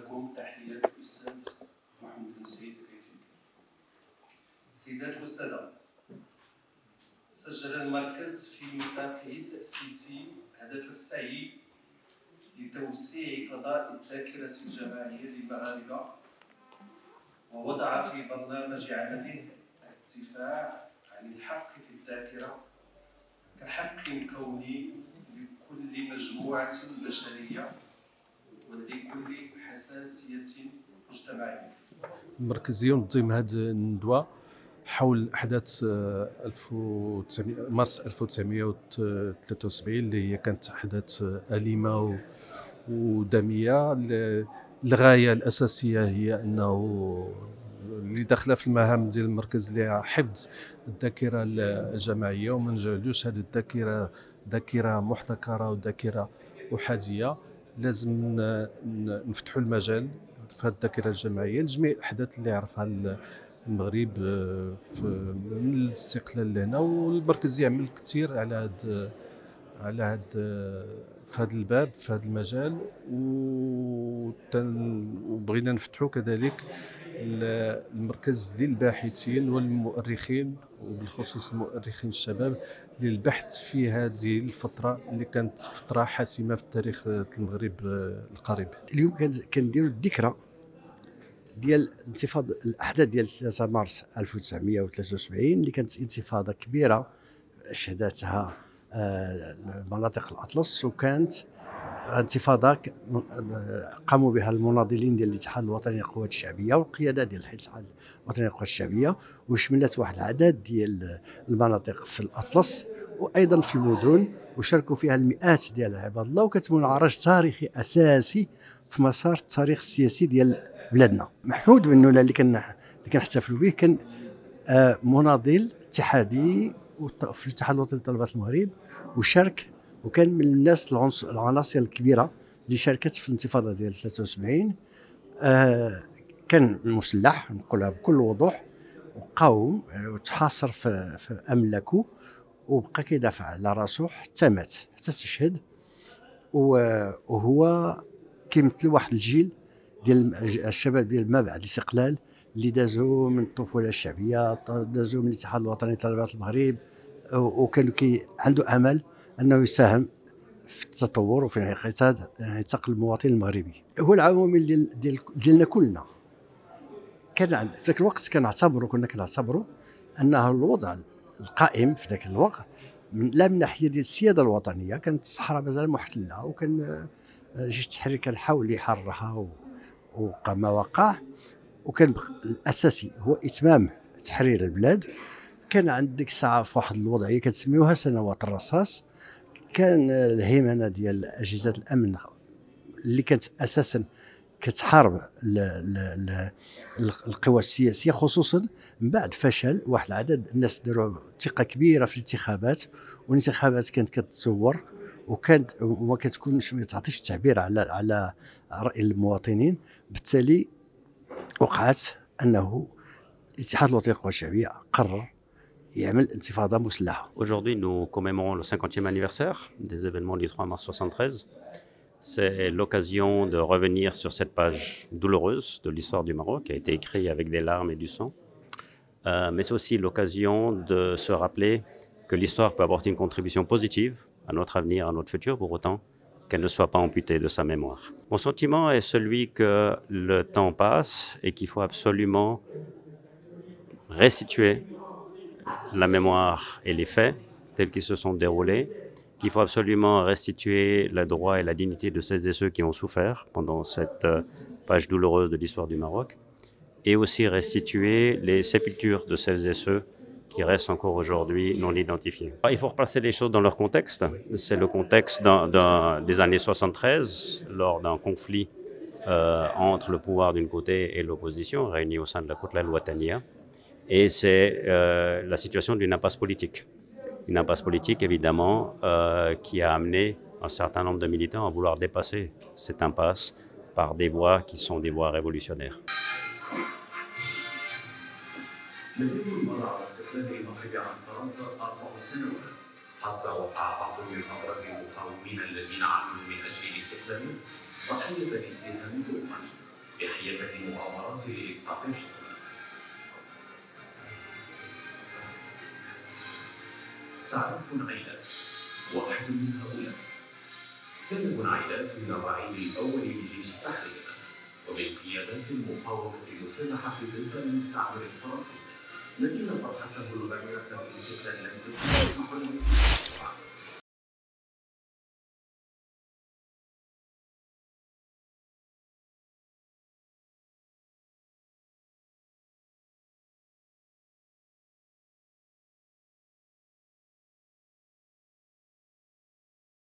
لكم تحيات الأستاذ محمد بن سعيد كيفي السيدات والسادة سجل المركز في نطاقه التأسيسي هدف السعي لتوسيع فضاء الذاكرة الجماعية للمغاربة ووضع في برنامج عمله الدفاع عن الحق في الذاكرة كحق كوني لكل مجموعة بشرية. ولكل حساسية مجتمعية. المركز ينظم هذه الندوة حول أحداث 1900 مارس 1973 اللي هي كانت أحداث أليمة ودمية. الغاية الأساسية هي أنه اللي داخلة في المهام ديال المركز اللي حفظ الذاكرة الجماعية وما نجعلوش هذه الذاكرة ذاكرة محتكرة وذاكرة أحادية. لازم نفتحوا المجال في الذاكرة الجماعية لجميع الأحداث اللي يعرفها المغرب آه، في من الاستقلال لهنا والمركز يعمل كثير على هذا على هذا في هذا الباب في هذا المجال. وبغينا نفتحوا كذلك المركز للباحثين والمؤرخين وبالخصوص المؤرخين الشباب للبحث في هذه الفترة اللي كانت فترة حاسمة في تاريخ المغرب القريب. اليوم كنديروا الذكرى ديال انتفاضة الأحداث ديال 3 مارس 1973 اللي كانت انتفاضة كبيرة شهدتها آه، مناطق الأطلس وكانت انتفاضة قاموا بها المناضلين ديال الاتحاد الوطني للقوات الشعبية والقيادة ديال الاتحاد الوطني للقوات الشعبية وشملت واحد العدد ديال المناطق في الأطلس وأيضا في المدن وشاركوا فيها المئات ديال عباد الله وكانت منعرج تاريخي أساسي في مسار التاريخ السياسي ديال بلادنا. محمود بن نولا اللي كان اللي كنحتفلوا به كان آه، مناضل اتحادي في الاتحاد الوطني لطلبات المغرب وشارك وكان من الناس العناصر الكبيرة اللي شاركت في الانتفاضة ديال 73 آه كان مسلح نقولها بكل وضوح وقاوم وتحاصر في, في أملاكه وبقى كيدافع على راسو حتى مات حتى استشهد. وهو كيمثل واحد الجيل ديال الشباب ديال ما بعد الاستقلال اللي دازوا من الطفولة الشعبية دازوا من الاتحاد الوطني لطلبات المغرب وكانوا كي عنده أمل أنه يساهم في التطور وفي انعكاسات يعني تقل المواطن المغربي. هو العوامل ديال ديال ديالنا كلنا. كان في ذاك الوقت كنعتبروا كنا كنعتبروا أنه الوضع القائم في ذاك الوقت لا من ناحية ديال السيادة الوطنية كانت الصحراء مازال محتلة وكان آه، جيش التحرير كان حاول يحررها ووقع ما وقع. وكان الأساسي هو إتمام تحرير البلاد. كان عندك الساعة في واحد الوضعية كتسميوها سنوات الرصاص. كان الهيمنة ديال أجهزة الأمن اللي كانت أساسا كتحارب القوى السياسية خصوصا من بعد فشل واحد العدد الناس داروا ثقة كبيرة في الانتخابات والانتخابات كانت كتزور وكانت وما كتكونش ما تعطيش التعبير على على رأي المواطنين. بالتالي وقعت أنه الاتحاد الوطني للقوى الشعبية قرر Aujourd'hui, nous commémorons le 50e anniversaire des événements du 3 mars 73. C'est l'occasion de revenir sur cette page douloureuse de l'histoire du Maroc qui a été écrite avec des larmes et du sang. Euh, mais c'est aussi l'occasion de se rappeler que l'histoire peut apporter une contribution positive à notre avenir, à notre futur, pour autant qu'elle ne soit pas amputée de sa mémoire. Mon sentiment est celui que le temps passe et qu'il faut absolument restituer la mémoire et les faits tels qu'ils se sont déroulés, qu'il faut absolument restituer le droit et la dignité de celles et ceux qui ont souffert pendant cette euh, page douloureuse de l'histoire du Maroc, et aussi restituer les sépultures de celles et ceux qui restent encore aujourd'hui non identifiés. Il faut replacer les choses dans leur contexte. C'est le contexte des années 73, lors d'un conflit euh, entre le pouvoir d'une côté et l'opposition, réunis au sein de la côte la Tania. Et c'est euh, la situation d'une impasse politique. Une impasse politique, évidemment, euh, qui a amené un certain nombre de militants à vouloir dépasser cette impasse par des voies qui sont des voies révolutionnaires. بن عيلة واحد من هؤلاء بن عيلة من الرعيل الأول لجيش التحرير ومن قيادات المقاومة المسلحة ضد المستعمر الفرنسي لكن فرحته الغامرة في الاستقلال لم تكن